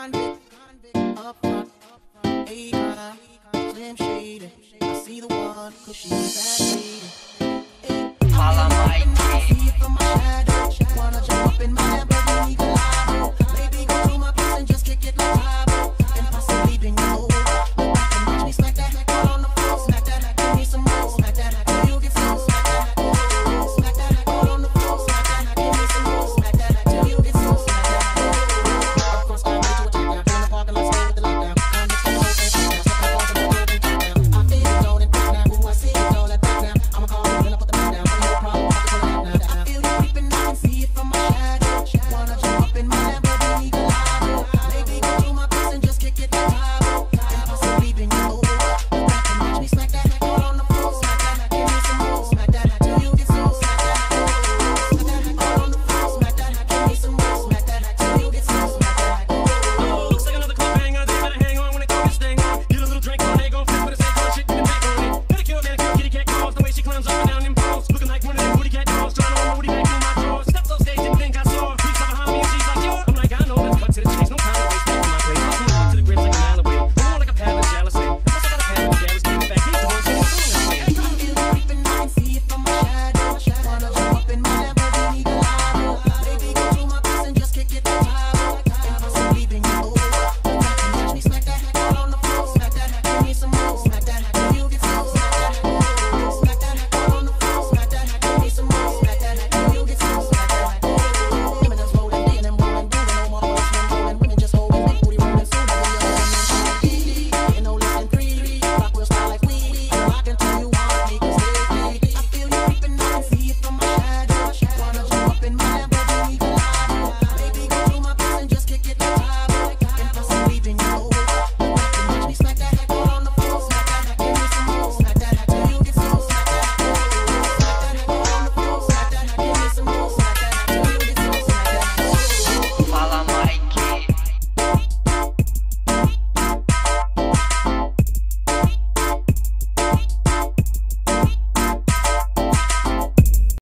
convict, up front, Akon, Slim Shady. I see the one, cause she's that lady.